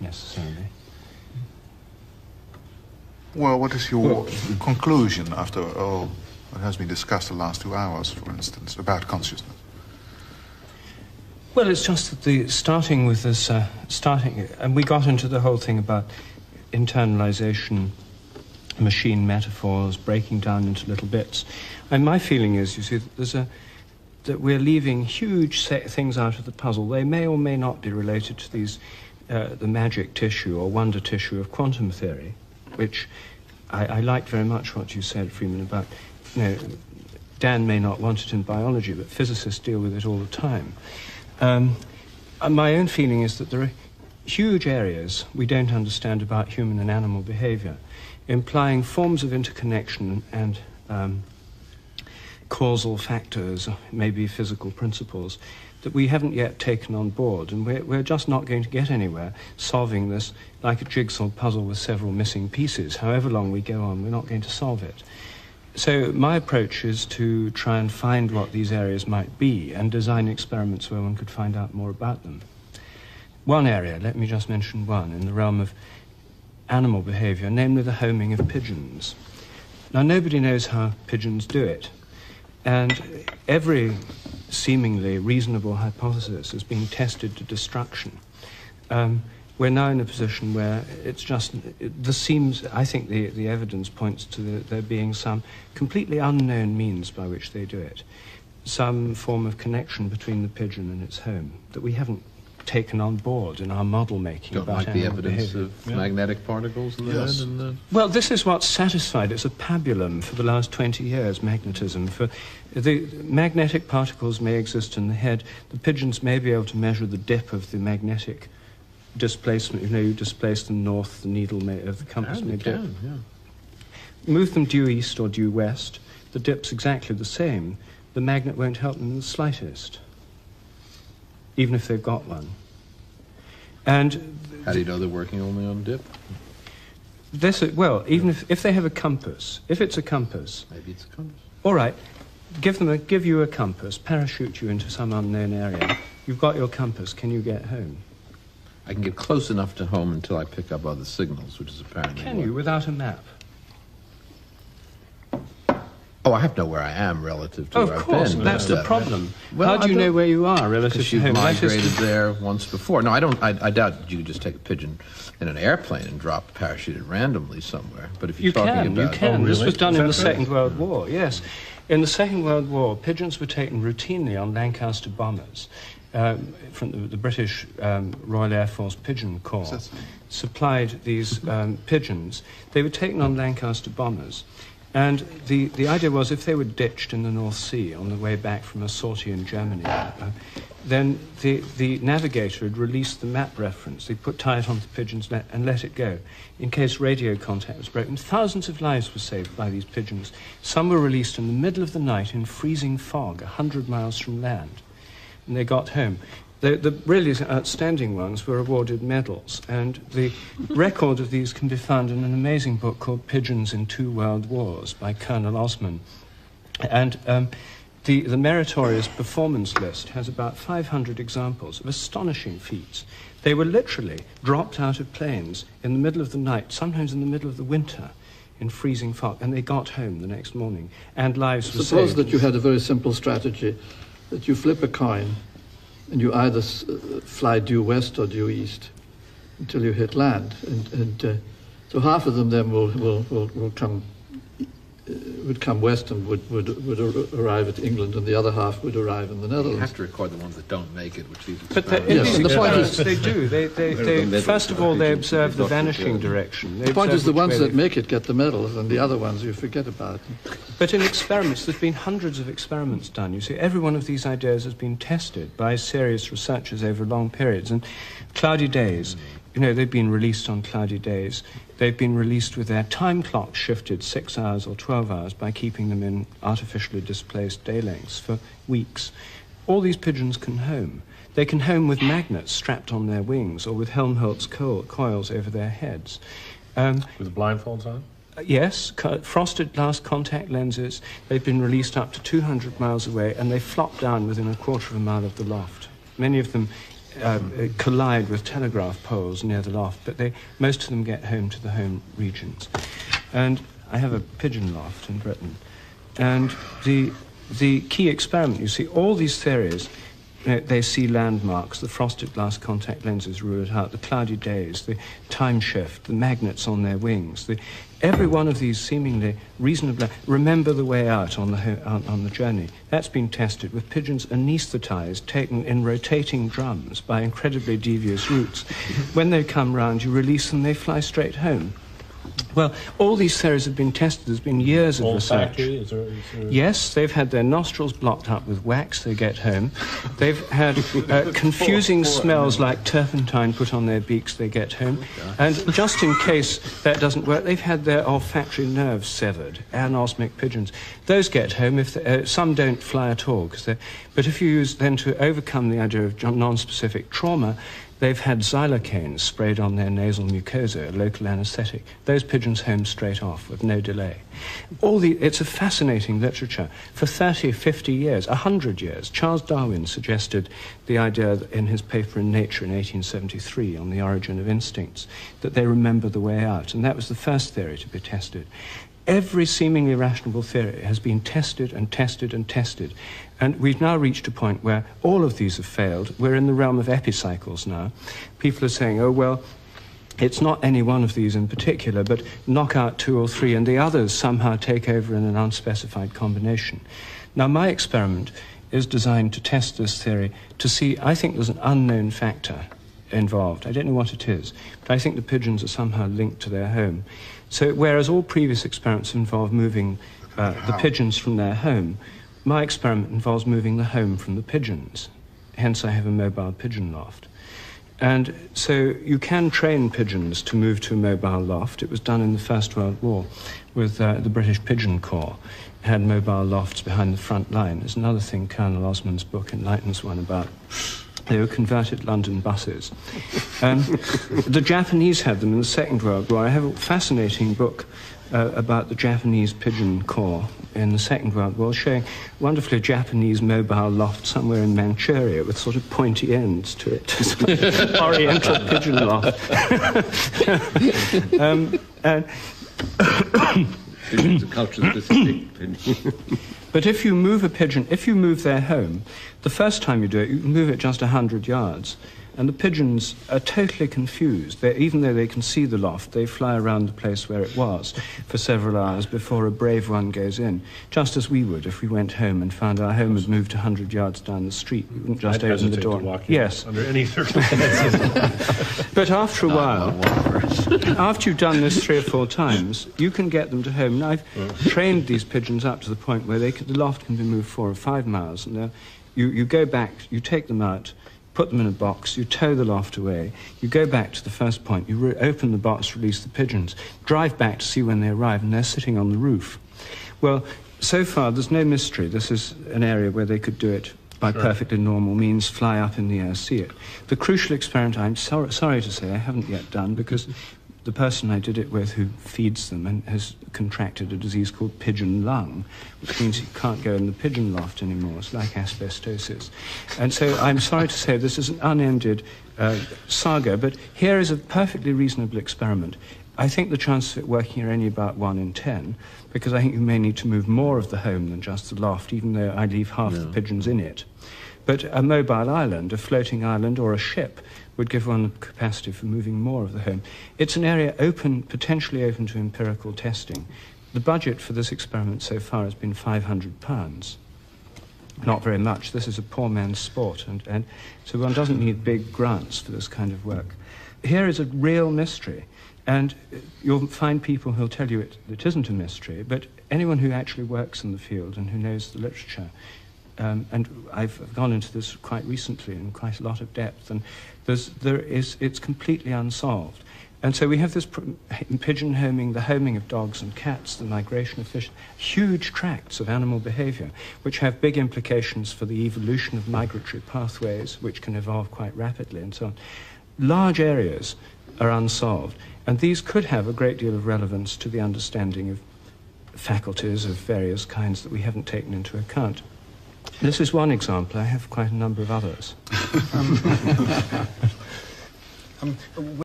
necessarily. Well, what is your conclusion after all what has been discussed the last two hours, for instance, about consciousness? Well, it's just that the starting with this uh, starting, and we got into the whole thing about internalization, machine metaphors, breaking down into little bits. And my feeling is, you see, that there's a that we're leaving huge things out of the puzzle. They may or may not be related to these, uh, the magic tissue or wonder tissue of quantum theory, which I, I liked very much what you said, Freeman, about, you know, Dan may not want it in biology, but physicists deal with it all the time. Um, my own feeling is that there are huge areas we don't understand about human and animal behavior, implying forms of interconnection and um, causal factors, maybe physical principles, that we haven't yet taken on board. And we're, we're just not going to get anywhere solving this like a jigsaw puzzle with several missing pieces. However long we go on, we're not going to solve it. So my approach is to try and find what these areas might be and design experiments where one could find out more about them. One area, let me just mention one, in the realm of animal behavior, namely the homing of pigeons. Now, nobody knows how pigeons do it. And every seemingly reasonable hypothesis is being tested to destruction. Um, we're now in a position where it's just, it, this seems, I think the, the evidence points to the, there being some completely unknown means by which they do it. Some form of connection between the pigeon and its home that we haven't taken on board in our model making Don't about like the evidence behavior. of yeah. magnetic particles in the yes. head and the... Well, this is what's satisfied. It's a pabulum for the last 20 years, magnetism. For the magnetic particles may exist in the head. The pigeons may be able to measure the dip of the magnetic displacement. You know, you displace them north, the needle may, of the compass may dip. Can, yeah. Move them due east or due west. The dip's exactly the same. The magnet won't help them in the slightest even if they've got one. And how do you know they're working only on dip? This, well, even if, if they have a compass, if it's a compass, maybe it's a compass. All right, give them a, give you a compass, parachute you into some unknown area. You've got your compass. Can you get home? I can get close enough to home until I pick up other signals, which is apparently. Can what... you without a map? Oh, I have to know where I am relative to oh, where I've been. Of course, that's the problem. Well, How do you know where you are relative to home? you've migrated there once before. No, I don't. I, I doubt you could just take a pigeon in an airplane and drop a parachuted randomly somewhere. But if you're you talking can, about, you can. Oh, really? This was done in the right? Second World War. Yes, in the Second World War, pigeons were taken routinely on Lancaster bombers. Um, from the, the British um, Royal Air Force Pigeon Corps supplied these um, pigeons. They were taken on Lancaster bombers. And the, the idea was if they were ditched in the North Sea on the way back from a sortie in Germany, uh, then the, the navigator had released the map reference. They put tie it on the pigeons let, and let it go in case radio contact was broken. Thousands of lives were saved by these pigeons. Some were released in the middle of the night in freezing fog, a hundred miles from land. And they got home. The, the, really outstanding ones were awarded medals, and the record of these can be found in an amazing book called Pigeons in Two World Wars by Colonel Osman. And um, the, the meritorious performance list has about 500 examples of astonishing feats. They were literally dropped out of planes in the middle of the night, sometimes in the middle of the winter, in freezing fog, and they got home the next morning, and lives were saved. Suppose that you had a very simple strategy, that you flip a coin and you either uh, fly due west or due east until you hit land. And, and uh, so half of them then will, will, will, will come would come west and would, would, would arrive at England, and the other half would arrive in the Netherlands. You have to record the ones that don't make it, which these But the, Yes, and the point is- they do. They, they, they, first of all, they observe the vanishing direction. They The point is, the ones that make it get the medals, and the other ones you forget about. But in experiments, there's been hundreds of experiments done. You see, every one of these ideas has been tested by serious researchers over long periods. And cloudy days, you know, they've been released on cloudy days. They've been released with their time clock shifted six hours or 12 hours by keeping them in artificially displaced day lengths for weeks. All these pigeons can home. They can home with magnets strapped on their wings or with Helmholtz coil, coils over their heads. Um, With blindfolds on? Yes, co- frosted glass contact lenses. They've been released up to 200 miles away and they flop down within a quarter of a mile of the loft. Many of them uh, collide with telegraph poles near the loft, but they, most of them get home to the home regions. And I have a pigeon loft in Britain. And the, the key experiment, you see, all these theories, you know, they see landmarks, the frosted glass contact lenses rule it out, the cloudy days, the time shift, the magnets on their wings, the, every one of these seemingly reasonably remember the way out on the, on, on the journey. That's been tested with pigeons anesthetized, taken in rotating drums by incredibly devious routes. when they come round, you release them, they fly straight home. Well, all these theories have been tested. There's been years of research. Is there, is there... Yes, they've had their nostrils blocked up with wax. They get home. They've had uh, confusing smells like turpentine put on their beaks. They get home. And just in case that doesn't work, they've had their olfactory nerves severed. Anosmic pigeons. Those get home. If they, uh, some don't fly at all, but if you use then to overcome the idea of non-specific trauma, They've had xylocaine sprayed on their nasal mucosa, a local anesthetic. Those pigeons home straight off with no delay. All the, it's a fascinating literature. For 30, 50 years, 100 years, Charles Darwin suggested the idea in his paper in Nature in 1873 on the origin of instincts, that they remember the way out. And that was the first theory to be tested every seemingly rational theory has been tested and tested and tested. And we've now reached a point where all of these have failed. We're in the realm of epicycles now. People are saying, oh, well, it's not any one of these in particular, but knock out two or three, and the others somehow take over in an unspecified combination. Now, my experiment is designed to test this theory to see, I think there's an unknown factor involved. I don't know what it is, but I think the pigeons are somehow linked to their home. So, whereas all previous experiments involve moving uh, the pigeons from their home, my experiment involves moving the home from the pigeons. Hence, I have a mobile pigeon loft. And so you can train pigeons to move to a mobile loft. It was done in the First World War with uh, the British Pigeon Corps. It had mobile lofts behind the front line. There's another thing Colonel Osman's book enlightens one about. They were converted London buses. Um, the Japanese had them in the Second World War. I have a fascinating book uh, about the Japanese pigeon corps in the Second World War, showing wonderfully Japanese mobile loft somewhere in Manchuria with sort of pointy ends to it, oriental pigeon loft. um, and it's a culture specific But if you move a pigeon, if you move their home, the first time you do it, you move it just 100 yards. And the pigeons are totally confused. They're, even though they can see the loft, they fly around the place where it was for several hours before a brave one goes in, just as we would if we went home and found our home had moved 100 yards down the street. We wouldn't just I'd open the door. yes. Under any circumstances. but after a while, after you've done this three or four times, you can get them to home. Now, I've mm. trained these pigeons up to the point where they can, the loft can be moved four or five miles, and uh, you, you go back, you take them out, put them in a box, you tow the loft away, you go back to the first point, you re- open the box, release the pigeons, drive back to see when they arrive, and they're sitting on the roof. Well, so far, there's no mystery. This is an area where they could do it by sure. perfectly normal means, fly up in the air, see it. The crucial experiment, I'm so- sorry to say, I haven't yet done because the person I did it with who feeds them and has contracted a disease called pigeon lung, which means he can't go in the pigeon loft anymore. It's like asbestosis. And so I'm sorry to say this is an unended uh, saga, but here is a perfectly reasonable experiment. I think the chance of it working are only about one in ten, because I think you may need to move more of the home than just the loft, even though I leave half the pigeons in it. But a mobile island, a floating island, or a ship would give one the capacity for moving more of the home. It's an area open, potentially open to empirical testing. The budget for this experiment so far has been £500. Not very much. This is a poor man's sport, and, and so one doesn't need big grants for this kind of work. Here is a real mystery, and you'll find people who'll tell you it, it isn't a mystery, but anyone who actually works in the field and who knows the literature um, and I've gone into this quite recently in quite a lot of depth, and there is, it's completely unsolved. And so we have this pigeon homing, the homing of dogs and cats, the migration of fish, huge tracts of animal behavior, which have big implications for the evolution of migratory pathways, which can evolve quite rapidly, and so on. Large areas are unsolved, and these could have a great deal of relevance to the understanding of faculties of various kinds that we haven't taken into account. This is one example. I have quite a number of others. Um,